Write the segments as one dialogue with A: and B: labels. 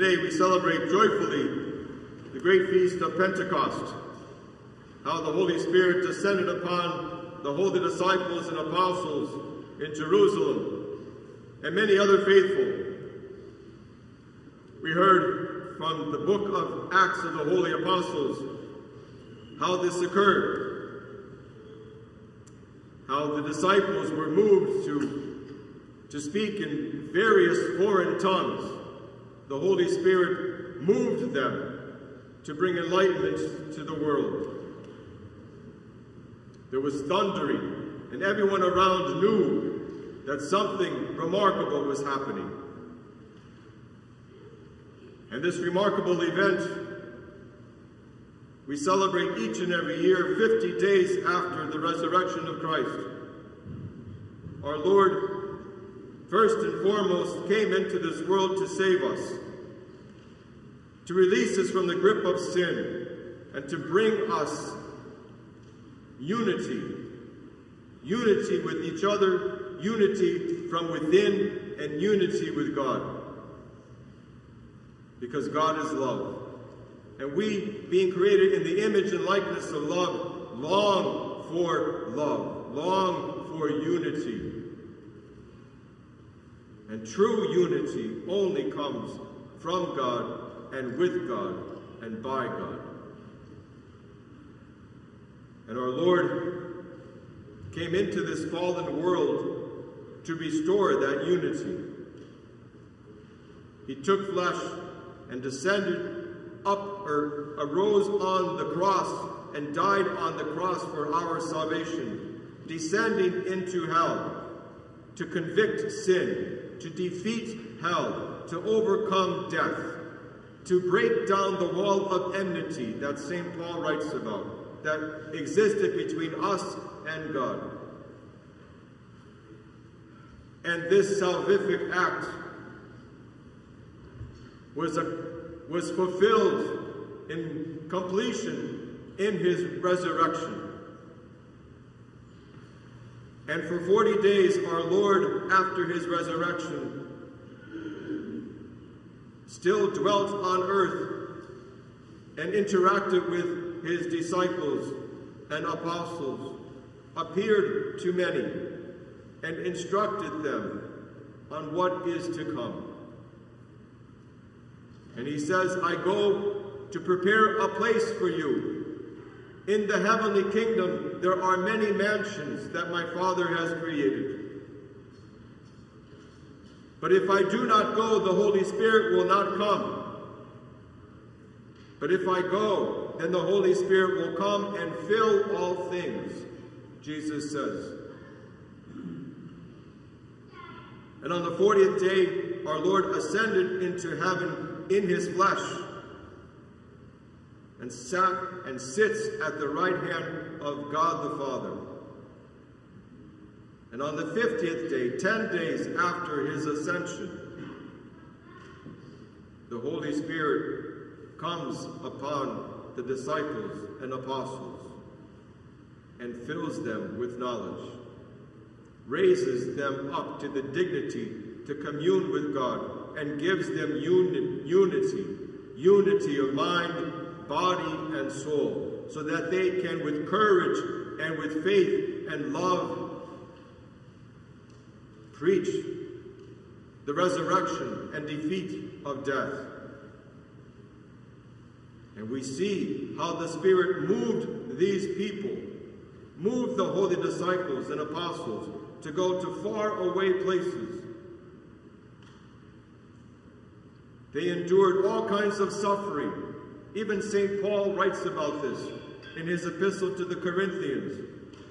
A: Today we celebrate joyfully the great feast of Pentecost, how the Holy Spirit descended upon the holy disciples and apostles in Jerusalem and many other faithful. We heard from the book of Acts of the Holy Apostles how this occurred, how the disciples were moved to, to speak in various foreign tongues. The Holy Spirit moved them to bring enlightenment to the world. There was thundering, and everyone around knew that something remarkable was happening. And this remarkable event we celebrate each and every year 50 days after the resurrection of Christ. Our Lord, first and foremost, came into this world to save us, to release us from the grip of sin, and to bring us unity. Unity with each other, unity from within, and unity with God. Because God is love. And we, being created in the image and likeness of love, long for love, long for unity. And true unity only comes from God and with God and by God. And our Lord came into this fallen world to restore that unity. He took flesh and descended up or arose on the cross and died on the cross for our salvation, descending into hell to convict sin, to defeat hell, to overcome death, to break down the wall of enmity that St. Paul writes about, that existed between us and God. And this salvific act was a was fulfilled in completion in his resurrection. And for 40 days, our Lord, after his resurrection, still dwelt on earth and interacted with his disciples and apostles, appeared to many, and instructed them on what is to come. And he says, I go to prepare a place for you. In the heavenly kingdom, there are many mansions that my Father has created. But if I do not go, the Holy Spirit will not come. But if I go, then the Holy Spirit will come and fill all things, Jesus says. And on the 40th day, our Lord ascended into heaven in his flesh and sat and sits at the right hand of God the Father. And on the 50th day, 10 days after his ascension, the Holy Spirit comes upon the disciples and apostles and fills them with knowledge, raises them up to the dignity to commune with God and gives them uni unity, unity of mind, body, and soul, so that they can, with courage and with faith and love, preach the resurrection and defeat of death. And we see how the Spirit moved these people, moved the holy disciples and apostles to go to far away places They endured all kinds of suffering. Even St. Paul writes about this in his epistle to the Corinthians.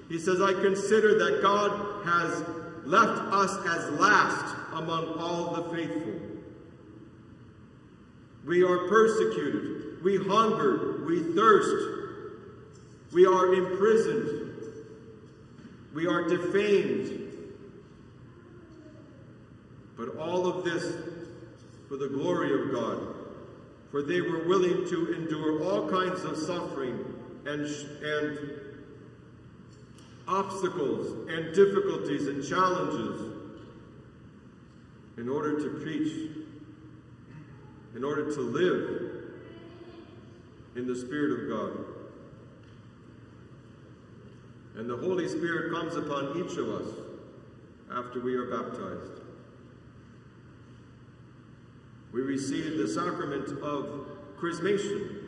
A: He says, I consider that God has left us as last among all the faithful. We are persecuted, we hunger, we thirst, we are imprisoned, we are defamed. But all of this for the glory of God. For they were willing to endure all kinds of suffering and, and obstacles and difficulties and challenges in order to preach, in order to live in the Spirit of God. And the Holy Spirit comes upon each of us after we are baptized. We receive the sacrament of chrismation.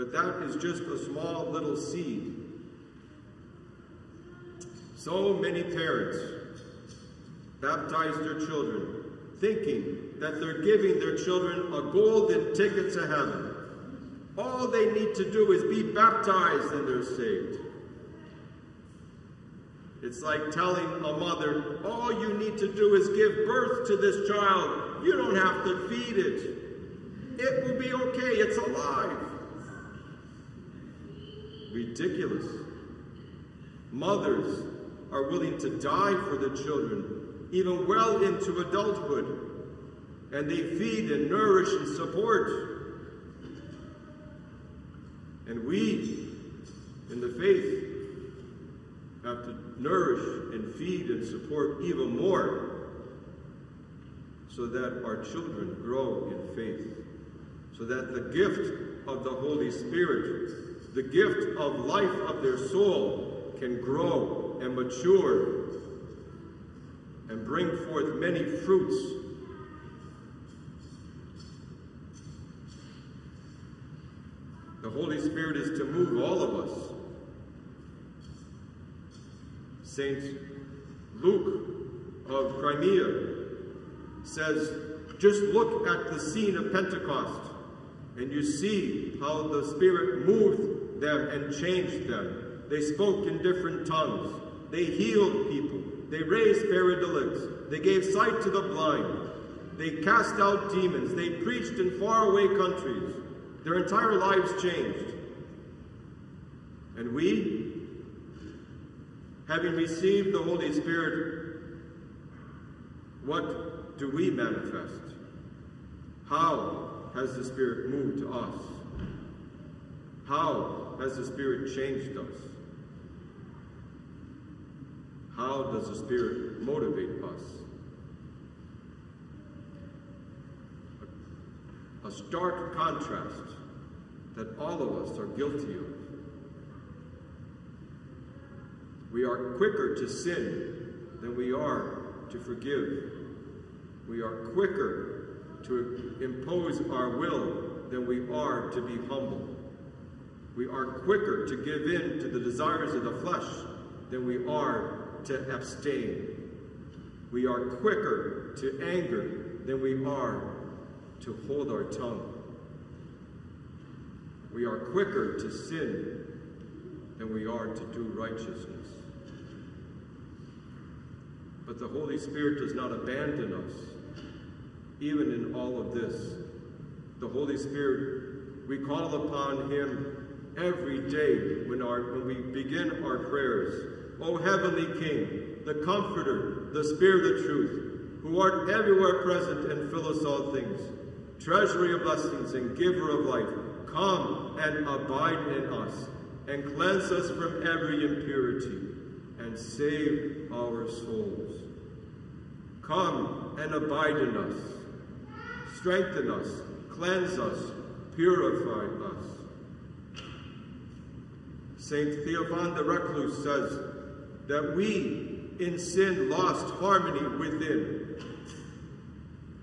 A: But that is just a small little seed. So many parents baptize their children thinking that they're giving their children a golden ticket to heaven. All they need to do is be baptized and they're saved. It's like telling a mother, all you need to do is give birth to this child. You don't have to feed it. It will be okay. It's alive. Ridiculous. Mothers are willing to die for their children, even well into adulthood. And they feed and nourish and support. And we, in the faith, have to nourish and feed and support even more so that our children grow in faith, so that the gift of the Holy Spirit, the gift of life of their soul, can grow and mature and bring forth many fruits. The Holy Spirit is to move all of us St. Luke of Crimea says, just look at the scene of Pentecost and you see how the Spirit moved them and changed them. They spoke in different tongues. They healed people. They raised paralytics. They gave sight to the blind. They cast out demons. They preached in faraway countries. Their entire lives changed. And we, Having received the Holy Spirit, what do we manifest? How has the Spirit moved to us? How has the Spirit changed us? How does the Spirit motivate us? A stark contrast that all of us are guilty of. We are quicker to sin than we are to forgive. We are quicker to impose our will than we are to be humble. We are quicker to give in to the desires of the flesh than we are to abstain. We are quicker to anger than we are to hold our tongue. We are quicker to sin than we are to do righteousness. But the Holy Spirit does not abandon us, even in all of this. The Holy Spirit, we call upon Him every day when, our, when we begin our prayers. O Heavenly King, the Comforter, the Spirit of truth, who art everywhere present and fill us all things, treasury of blessings and giver of life, come and abide in us, and cleanse us from every impurity, and save our souls. Come and abide in us. Strengthen us, cleanse us, purify us. St. Theophan the Recluse says that we in sin lost harmony within.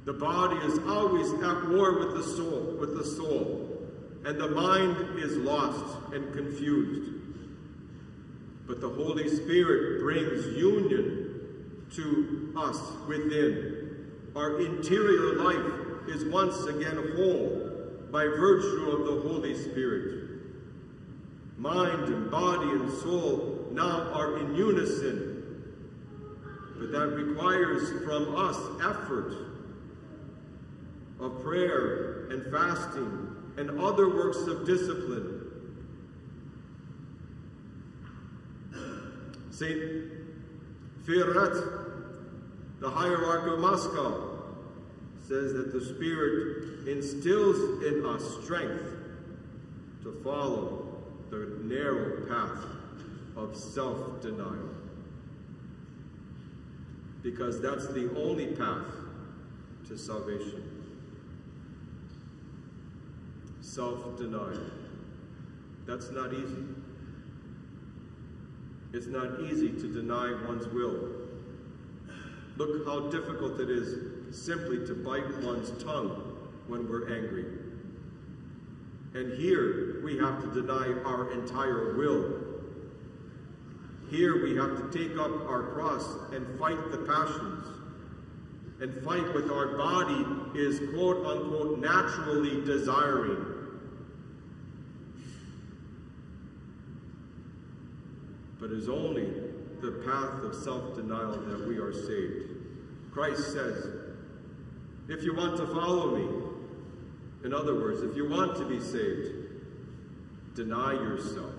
A: The body is always at war with the soul, with the soul, and the mind is lost and confused. But the Holy Spirit brings union to us within. Our interior life is once again whole by virtue of the Holy Spirit. Mind and body and soul now are in unison, but that requires from us effort of prayer and fasting and other works of discipline. St. Philaret the hierarch of Moscow says that the Spirit instills in us strength to follow the narrow path of self denial. Because that's the only path to salvation. Self denial. That's not easy. It's not easy to deny one's will. Look how difficult it is simply to bite one's tongue when we're angry. And here we have to deny our entire will. Here we have to take up our cross and fight the passions. And fight with our body is quote unquote naturally desiring. But it is only the path of self denial that we are saved. Christ says, If you want to follow me, in other words, if you want to be saved, deny yourself,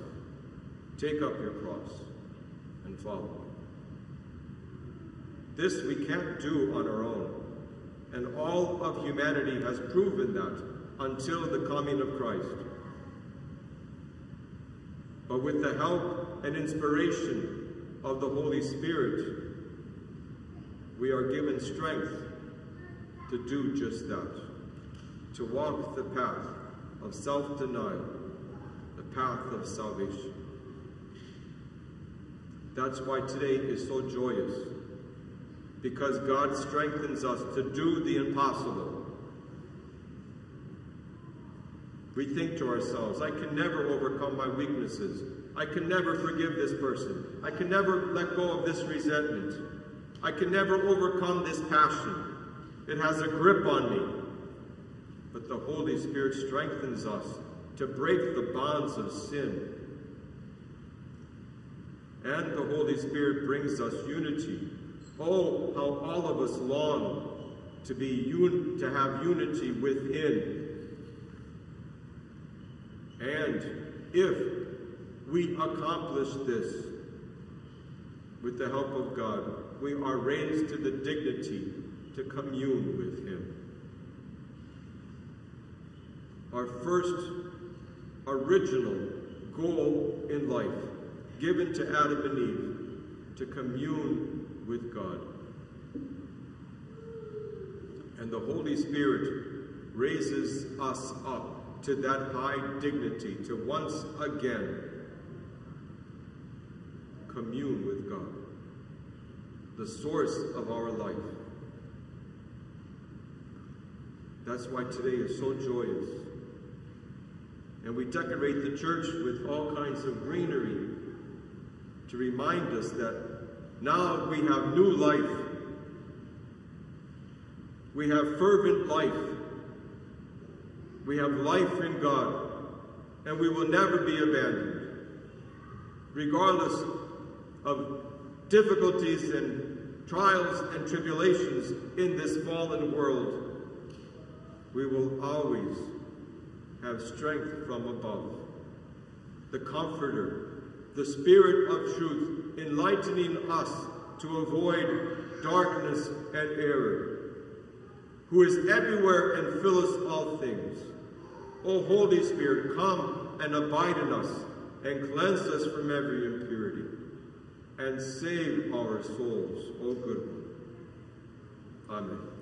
A: take up your cross, and follow. This we can't do on our own. And all of humanity has proven that until the coming of Christ. But with the help and inspiration of the Holy Spirit, we are given strength to do just that to walk the path of self-denial, the path of salvation. That's why today is so joyous, because God strengthens us to do the impossible. We think to ourselves, I can never overcome my weaknesses. I can never forgive this person. I can never let go of this resentment. I can never overcome this passion. It has a grip on me but the Holy Spirit strengthens us to break the bonds of sin. And the Holy Spirit brings us unity. Oh, how all of us long to be to have unity within. And if we accomplish this with the help of God, we are raised to the dignity to commune with Him our first original goal in life given to Adam and Eve to commune with God. And the Holy Spirit raises us up to that high dignity to once again commune with God, the source of our life. That's why today is so joyous. And we decorate the church with all kinds of greenery to remind us that now we have new life. We have fervent life. We have life in God. And we will never be abandoned. Regardless of difficulties and trials and tribulations in this fallen world, we will always have strength from above. The Comforter, the Spirit of truth, enlightening us to avoid darkness and error, who is everywhere and filleth all things. O Holy Spirit, come and abide in us, and cleanse us from every impurity, and save our souls, O good one. Amen.